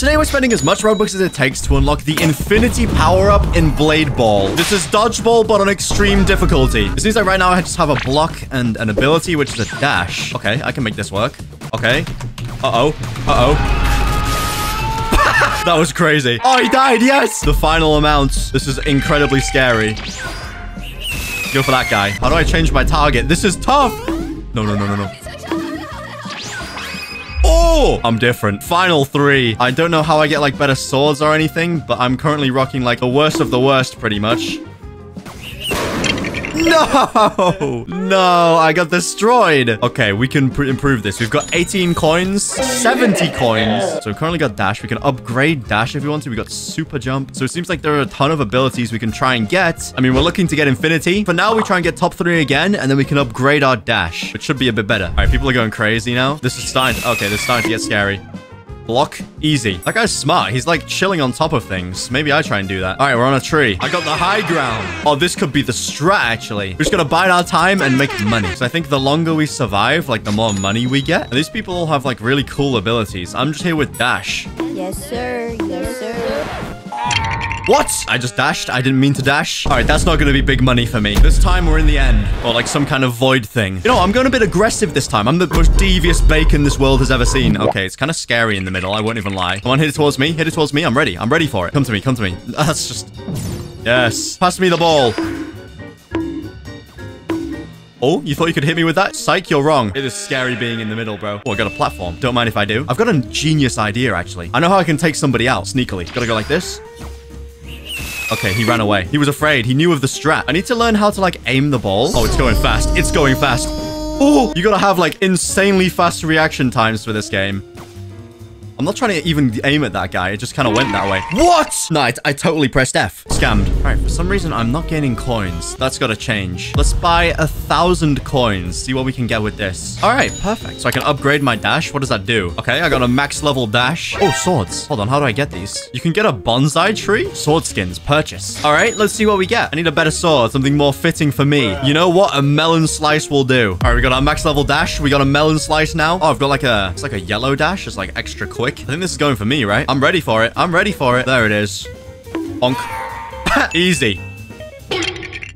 Today we're spending as much Robux as it takes to unlock the Infinity power-up in Blade Ball. This is Dodgeball, but on extreme difficulty. It seems like right now I just have a block and an ability, which is a dash. Okay, I can make this work. Okay. Uh-oh. Uh-oh. that was crazy. Oh, he died. Yes. The final amount. This is incredibly scary. Go for that guy. How do I change my target? This is tough. No, no, no, no, no. I'm different. Final three. I don't know how I get like better swords or anything, but I'm currently rocking like the worst of the worst pretty much. No! No, I got destroyed. Okay, we can improve this. We've got 18 coins, 70 coins. So we've currently got dash. We can upgrade dash if we want to. We got super jump. So it seems like there are a ton of abilities we can try and get. I mean, we're looking to get infinity. For now, we try and get top three again, and then we can upgrade our dash, which should be a bit better. All right, people are going crazy now. This is starting okay, this is starting to get scary. Block. Easy. That guy's smart. He's like chilling on top of things. Maybe I try and do that. All right, we're on a tree. I got the high ground. Oh, this could be the strat, actually. We're just going to bide our time and make money. So I think the longer we survive, like the more money we get. And these people all have like really cool abilities. I'm just here with Dash. Yes, sir. Yes, sir. What? I just dashed. I didn't mean to dash. All right, that's not going to be big money for me. This time we're in the end. Or like some kind of void thing. You know, I'm going a bit aggressive this time. I'm the most devious bacon this world has ever seen. Okay, it's kind of scary in the middle. I won't even lie. Come on, hit it towards me. Hit it towards me. I'm ready. I'm ready for it. Come to me. Come to me. That's just... Yes. Pass me the ball. Oh, you thought you could hit me with that? Psych, you're wrong. It is scary being in the middle, bro. Oh, I got a platform. Don't mind if I do. I've got a genius idea, actually. I know how I can take somebody out sneakily. Gotta go like this. Okay, he ran away. He was afraid. He knew of the strat. I need to learn how to, like, aim the ball. Oh, it's going fast. It's going fast. Oh, you gotta have, like, insanely fast reaction times for this game. I'm not trying to even aim at that guy. It just kind of went that way. What? No, I, I, totally pressed F. Scammed. All right, for some reason, I'm not gaining coins. That's got to change. Let's buy a thousand coins. See what we can get with this. All right, perfect. So I can upgrade my dash. What does that do? Okay, I got a max level dash. Oh, swords. Hold on, how do I get these? You can get a bonsai tree? Sword skins, purchase. All right, let's see what we get. I need a better sword, something more fitting for me. You know what? A melon slice will do. All right, we got our max level dash. We got a melon slice now. Oh, I've got like a, it's like a yellow dash. It's like extra quick I think this is going for me, right? I'm ready for it. I'm ready for it. There it is. Bonk. Easy.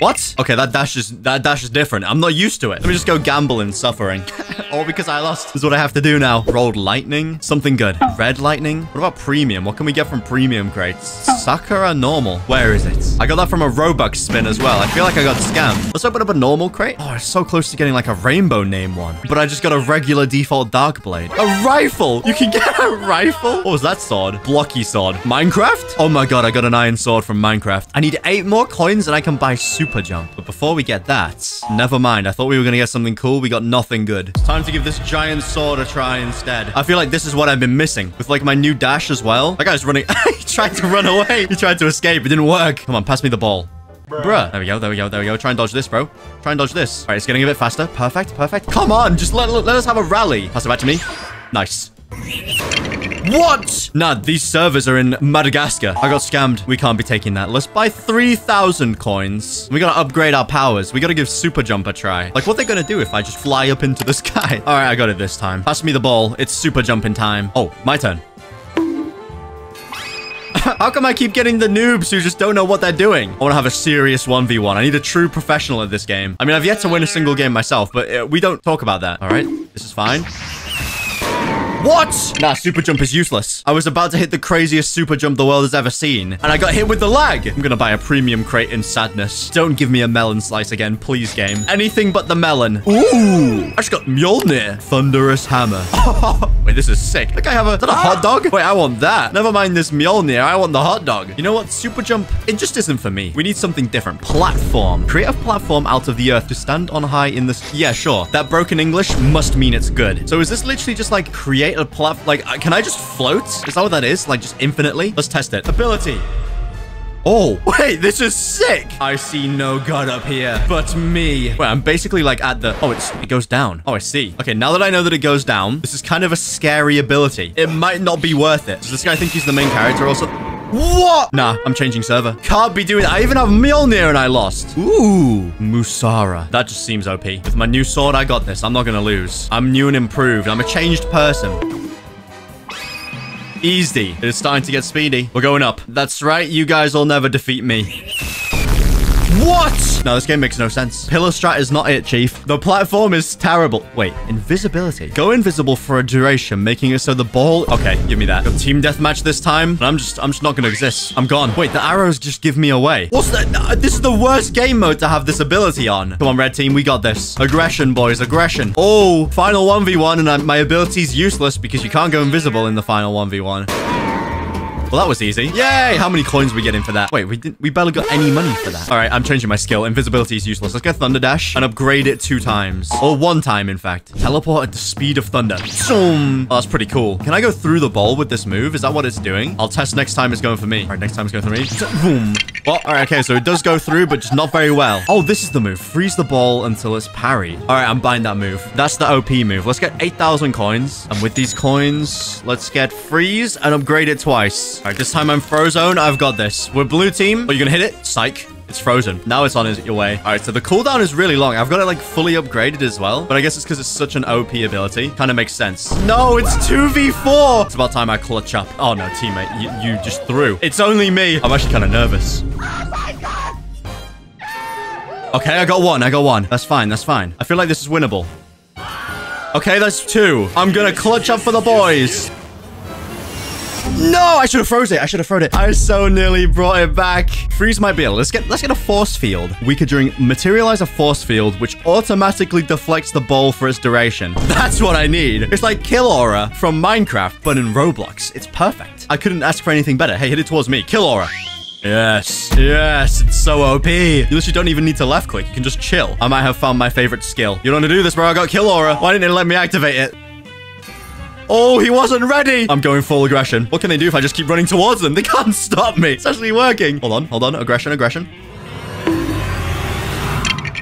What? Okay, that dash is that dash is different. I'm not used to it. Let me just go gamble in suffering. All because I lost. This is what I have to do now. Rolled lightning. Something good. Red lightning. What about premium? What can we get from premium crates? Oh. Sakura normal. Where is it? I got that from a Robux spin as well. I feel like I got scammed. Let's open up a normal crate. Oh, it's so close to getting like a rainbow name one. But I just got a regular default dark blade. A rifle. You can get a rifle. What was that sword? Blocky sword. Minecraft? Oh my god, I got an iron sword from Minecraft. I need eight more coins and I can buy super jump. But before we get that, never mind. I thought we were going to get something cool. We got nothing good. It's time to give this giant sword a try instead. I feel like this is what I've been missing with like my new dash as well. That guy's running. he tried to run away. He tried to escape. It didn't work. Come on, pass me the ball. Bruh. There we go, there we go, there we go. Try and dodge this, bro. Try and dodge this. All right, it's getting a bit faster. Perfect, perfect. Come on, just let, let us have a rally. Pass it back to me. Nice. What? Nah, these servers are in Madagascar. I got scammed. We can't be taking that. Let's buy 3,000 coins. We gotta upgrade our powers. We gotta give super jump a try. Like, what they gonna do if I just fly up into the sky? All right, I got it this time. Pass me the ball. It's super jumping time. Oh, my turn. How come I keep getting the noobs who just don't know what they're doing? I want to have a serious 1v1. I need a true professional at this game. I mean, I've yet to win a single game myself, but uh, we don't talk about that. All right, this is fine. What? Nah, super jump is useless. I was about to hit the craziest super jump the world has ever seen, and I got hit with the lag. I'm gonna buy a premium crate in sadness. Don't give me a melon slice again, please, game. Anything but the melon. Ooh, I just got Mjolnir. Thunderous hammer. Wait, this is sick. Like I have a, is that a hot dog? Wait, I want that. Never mind this Mjolnir. I want the hot dog. You know what? Super jump, it just isn't for me. We need something different. Platform. Create a platform out of the earth to stand on high in this. Yeah, sure. That broken English must mean it's good. So is this literally just like create a platform. Like, uh, can I just float? Is that what that is? Like, just infinitely? Let's test it. Ability. Oh, wait, this is sick. I see no god up here but me. Wait, I'm basically like at the... Oh, it's it goes down. Oh, I see. Okay, now that I know that it goes down, this is kind of a scary ability. It might not be worth it. Does this guy think he's the main character also? What? Nah, I'm changing server. Can't be doing I even have Mjolnir and I lost. Ooh, Musara. That just seems OP. With my new sword, I got this. I'm not going to lose. I'm new and improved. I'm a changed person. Easy. It is starting to get speedy. We're going up. That's right. You guys will never defeat me. What? No, this game makes no sense. Pillar strat is not it, Chief. The platform is terrible. Wait, invisibility. Go invisible for a duration, making it so the ball... Okay, give me that. Go team deathmatch this time. I'm just, I'm just not going to exist. I'm gone. Wait, the arrows just give me away. What's that? Uh, this is the worst game mode to have this ability on. Come on, red team. We got this. Aggression, boys. Aggression. Oh, final 1v1, and I, my ability's useless because you can't go invisible in the final 1v1. Well, that was easy. Yay! How many coins we getting for that? Wait, we didn't. We barely got any money for that. All right, I'm changing my skill. Invisibility is useless. Let's get Thunder Dash and upgrade it two times, or one time, in fact. Teleport at the speed of thunder. Zoom. Oh, that's pretty cool. Can I go through the ball with this move? Is that what it's doing? I'll test next time it's going for me. All right, next time it's going for me. Boom. Well, all right, okay, so it does go through, but just not very well. Oh, this is the move. Freeze the ball until it's parried. All right, I'm buying that move. That's the OP move. Let's get 8,000 coins. And with these coins, let's get freeze and upgrade it twice. All right, this time I'm Frozone. I've got this. We're blue team. Are you gonna hit it? Psych. It's frozen. Now it's on your way. All right, so the cooldown is really long. I've got it like fully upgraded as well, but I guess it's because it's such an OP ability. Kind of makes sense. No, it's 2v4. It's about time I clutch up. Oh no, teammate, you, you just threw. It's only me. I'm actually kind of nervous. Okay, I got one. I got one. That's fine. That's fine. I feel like this is winnable. Okay, that's two. I'm gonna clutch up for the boys. No, I should have froze it. I should have froze it. I so nearly brought it back. Freeze might be able. Let's get let's get a force field. We could during materialize a force field, which automatically deflects the ball for its duration. That's what I need. It's like Kill Aura from Minecraft, but in Roblox. It's perfect. I couldn't ask for anything better. Hey, hit it towards me. Kill Aura. Yes, yes, it's so OP. You literally don't even need to left click. You can just chill. I might have found my favorite skill. You don't want to do this, bro. I got Kill Aura. Why didn't it let me activate it? Oh, he wasn't ready. I'm going full aggression. What can they do if I just keep running towards them? They can't stop me. It's actually working. Hold on, hold on. Aggression, aggression.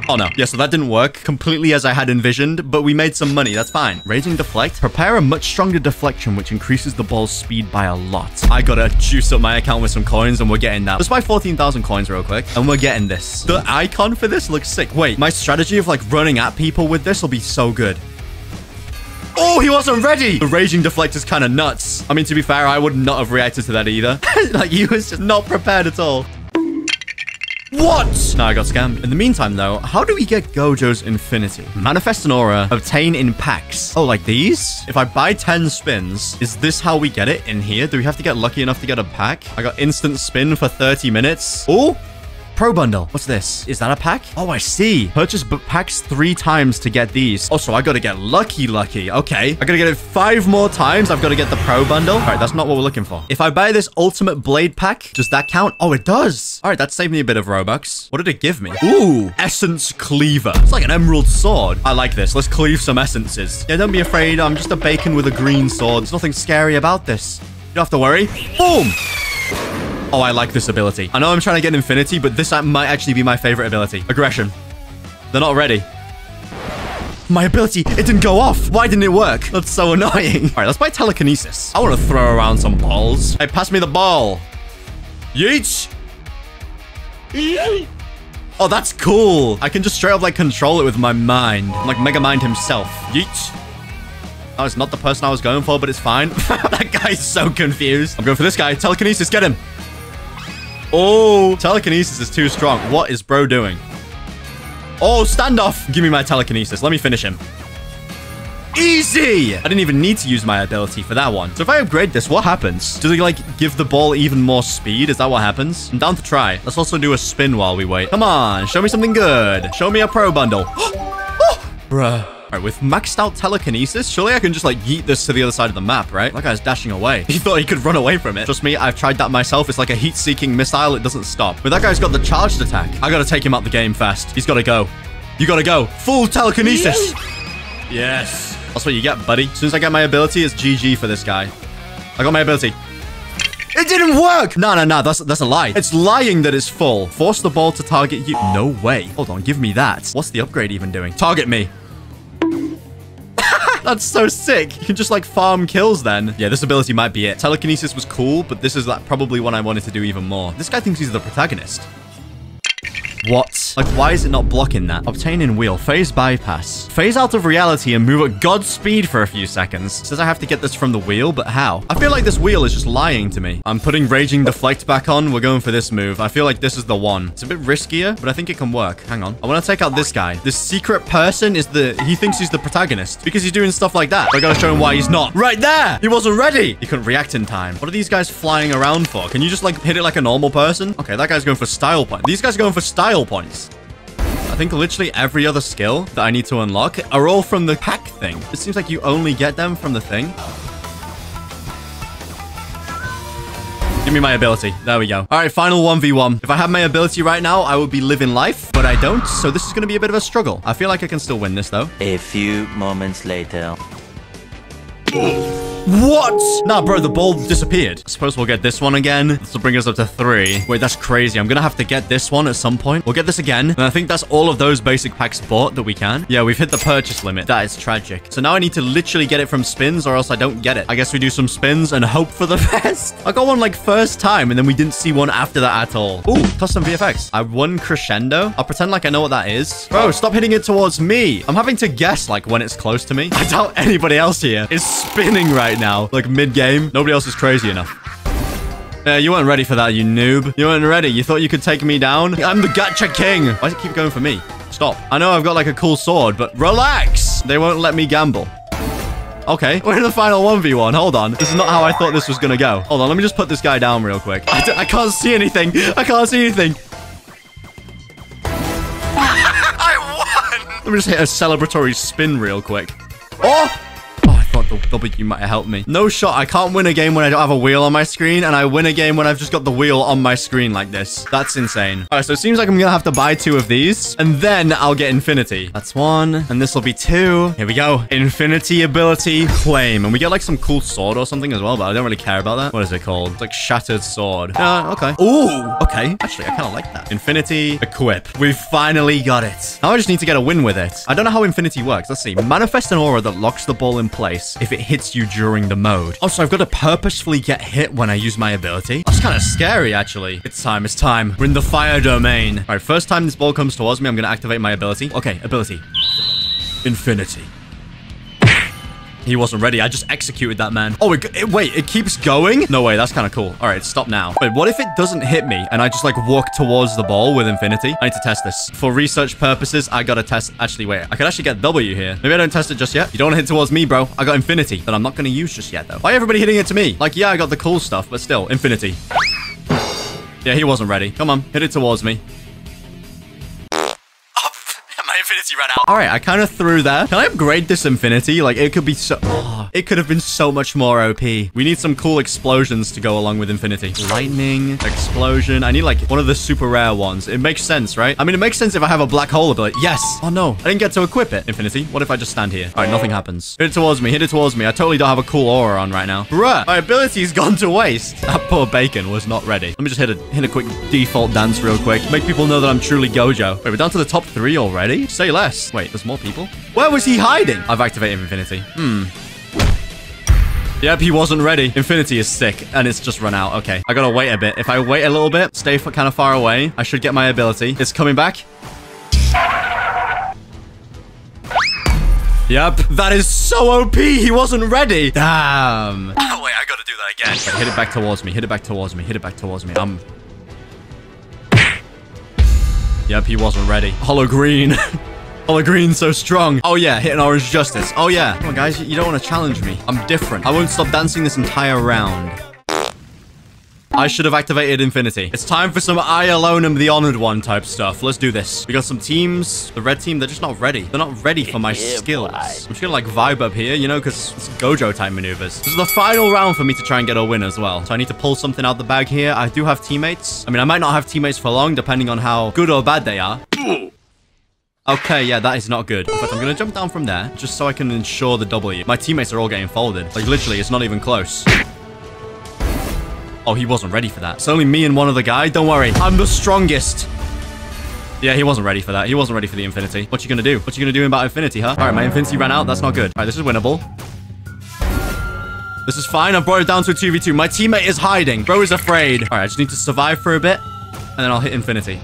Oh no. Yeah, so that didn't work completely as I had envisioned, but we made some money. That's fine. Raging Deflect. Prepare a much stronger deflection, which increases the ball's speed by a lot. I gotta juice up my account with some coins, and we're getting that. Let's buy 14,000 coins real quick, and we're getting this. The icon for this looks sick. Wait, my strategy of like running at people with this will be so good. Oh, he wasn't ready. The raging deflect is kind of nuts. I mean, to be fair, I would not have reacted to that either. like, he was just not prepared at all. What? Now I got scammed. In the meantime, though, how do we get Gojo's Infinity? Manifest an aura, obtain in packs. Oh, like these? If I buy 10 spins, is this how we get it in here? Do we have to get lucky enough to get a pack? I got instant spin for 30 minutes. Oh, Pro bundle. What's this? Is that a pack? Oh, I see. Purchase packs three times to get these. Oh, also, I gotta get lucky lucky. Okay. I gotta get it five more times. I've gotta get the pro bundle. All right, that's not what we're looking for. If I buy this ultimate blade pack, does that count? Oh, it does. All right, that saved me a bit of Robux. What did it give me? Ooh, essence cleaver. It's like an emerald sword. I like this. Let's cleave some essences. Yeah, don't be afraid. I'm just a bacon with a green sword. There's nothing scary about this. You don't have to worry. Boom. Oh, I like this ability. I know I'm trying to get infinity, but this might actually be my favorite ability. Aggression. They're not ready. My ability, it didn't go off. Why didn't it work? That's so annoying. All right, let's buy telekinesis. I want to throw around some balls. Hey, pass me the ball. Yeet. Yeet. Oh, that's cool. I can just straight up like control it with my mind. Like Mega Mind himself. Yeet. Oh, it's not the person I was going for, but it's fine. that guy's so confused. I'm going for this guy. Telekinesis, get him. Oh, telekinesis is too strong. What is bro doing? Oh, standoff. Give me my telekinesis. Let me finish him. Easy! I didn't even need to use my ability for that one. So if I upgrade this, what happens? Does it, like, give the ball even more speed? Is that what happens? I'm down to try. Let's also do a spin while we wait. Come on, show me something good. Show me a pro bundle. oh, bruh. Right, with maxed out telekinesis, surely I can just like yeet this to the other side of the map, right? That guy's dashing away. He thought he could run away from it. Trust me, I've tried that myself. It's like a heat-seeking missile. It doesn't stop. But that guy's got the charged attack. I gotta take him out the game fast. He's gotta go. You gotta go. Full telekinesis. Yes. That's what you get, buddy. As soon as I get my ability, it's GG for this guy. I got my ability. It didn't work! No, no, no, that's, that's a lie. It's lying that it's full. Force the ball to target you. No way. Hold on, give me that. What's the upgrade even doing? Target me. That's so sick. You can just like farm kills then. Yeah, this ability might be it. Telekinesis was cool, but this is like probably one I wanted to do even more. This guy thinks he's the protagonist. What? Like, why is it not blocking that? Obtaining wheel. Phase bypass. Phase out of reality and move at God's speed for a few seconds. Says I have to get this from the wheel, but how? I feel like this wheel is just lying to me. I'm putting Raging Deflect back on. We're going for this move. I feel like this is the one. It's a bit riskier, but I think it can work. Hang on. I want to take out this guy. This secret person is the... He thinks he's the protagonist because he's doing stuff like that. I gotta show him why he's not. Right there! He wasn't ready. He couldn't react in time. What are these guys flying around for? Can you just, like, hit it like a normal person? Okay, that guy's going for style points. These guys are going for style points. I think literally every other skill that I need to unlock are all from the pack thing. It seems like you only get them from the thing. Give me my ability. There we go. All right, final 1v1. If I had my ability right now, I would be living life, but I don't, so this is going to be a bit of a struggle. I feel like I can still win this, though. A few moments later. What? Nah, bro, the ball disappeared. I suppose we'll get this one again. This will bring us up to three. Wait, that's crazy. I'm gonna have to get this one at some point. We'll get this again. And I think that's all of those basic packs bought that we can. Yeah, we've hit the purchase limit. That is tragic. So now I need to literally get it from spins or else I don't get it. I guess we do some spins and hope for the best. I got one like first time and then we didn't see one after that at all. Ooh, custom VFX. I won crescendo. I'll pretend like I know what that is. Bro, stop hitting it towards me. I'm having to guess like when it's close to me. I doubt anybody else here is spinning right now. Like mid-game. Nobody else is crazy enough. Yeah, you weren't ready for that, you noob. You weren't ready. You thought you could take me down? I'm the gacha king. Why does it keep going for me? Stop. I know I've got like a cool sword, but relax. They won't let me gamble. Okay, we're in the final 1v1. Hold on. This is not how I thought this was going to go. Hold on, let me just put this guy down real quick. I, I can't see anything. I can't see anything. I won! Let me just hit a celebratory spin real quick. Oh! The W might helped me. No shot. I can't win a game when I don't have a wheel on my screen, and I win a game when I've just got the wheel on my screen like this. That's insane. All right, so it seems like I'm gonna have to buy two of these, and then I'll get infinity. That's one, and this will be two. Here we go. Infinity ability claim, and we get like some cool sword or something as well, but I don't really care about that. What is it called? It's like shattered sword. Yeah, okay. Ooh, okay. Actually, I kind of like that. Infinity equip. We've finally got it. Now I just need to get a win with it. I don't know how infinity works. Let's see. Manifest an aura that locks the ball in place if it hits you during the mode. Also, I've got to purposefully get hit when I use my ability? That's kind of scary, actually. It's time, it's time. We're in the fire domain. All right, first time this ball comes towards me, I'm going to activate my ability. Okay, ability. Infinity. He wasn't ready. I just executed that man. Oh, it, it, wait, it keeps going? No way, that's kind of cool. All right, stop now. Wait, what if it doesn't hit me and I just like walk towards the ball with infinity? I need to test this. For research purposes, I gotta test. Actually, wait, I could actually get W here. Maybe I don't test it just yet. You don't want to hit towards me, bro. I got infinity that I'm not gonna use just yet, though. Why everybody hitting it to me? Like, yeah, I got the cool stuff, but still, infinity. Yeah, he wasn't ready. Come on, hit it towards me ran out. All right, I kind of threw that. Can I upgrade this infinity? Like, it could be so... Oh, it could have been so much more OP. We need some cool explosions to go along with infinity. Lightning, explosion. I need, like, one of the super rare ones. It makes sense, right? I mean, it makes sense if I have a black hole ability. Yes. Oh, no. I didn't get to equip it. Infinity. What if I just stand here? All right, nothing happens. Hit it towards me. Hit it towards me. I totally don't have a cool aura on right now. Bruh, my ability's gone to waste. That poor bacon was not ready. Let me just hit a, hit a quick default dance real quick. Make people know that I'm truly Gojo. Wait, we're down to the top three already? Say less. Wait, there's more people? Where was he hiding? I've activated Infinity. Hmm. Yep, he wasn't ready. Infinity is sick, and it's just run out. Okay, I gotta wait a bit. If I wait a little bit, stay kind of far away, I should get my ability. It's coming back. Yep, that is so OP. He wasn't ready. Damn. Oh, wait, I gotta do that again. Okay, hit it back towards me. Hit it back towards me. Hit it back towards me. I'm... Yep, he wasn't ready. Hollow green. Oh, Hollow green so strong. Oh, yeah, hitting an orange justice. Oh, yeah. Come on, guys. You don't want to challenge me. I'm different. I won't stop dancing this entire round. I should have activated Infinity. It's time for some I alone am the honored one type stuff. Let's do this. We got some teams. The red team, they're just not ready. They're not ready for my yeah, skills. Boy. I'm just gonna like vibe up here, you know, because it's Gojo type maneuvers. This is the final round for me to try and get a win as well. So I need to pull something out the bag here. I do have teammates. I mean, I might not have teammates for long, depending on how good or bad they are. Okay, yeah, that is not good. But I'm going to jump down from there just so I can ensure the W. My teammates are all getting folded. Like, literally, it's not even close. Oh, he wasn't ready for that. It's only me and one other guy. Don't worry. I'm the strongest. Yeah, he wasn't ready for that. He wasn't ready for the infinity. What you gonna do? What you gonna do about infinity, huh? All right, my infinity ran out. That's not good. All right, this is winnable. This is fine. I've brought it down to a 2v2. My teammate is hiding. Bro is afraid. All right, I just need to survive for a bit, and then I'll hit infinity.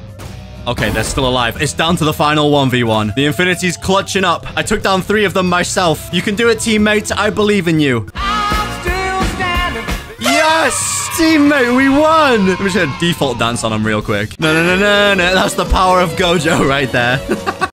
Okay, they're still alive. It's down to the final 1v1. The Infinity's clutching up. I took down three of them myself. You can do it, teammate. I believe in you. Yes! Teammate, we won! Let me just default dance on him real quick. No, no, no, no, no. That's the power of Gojo right there.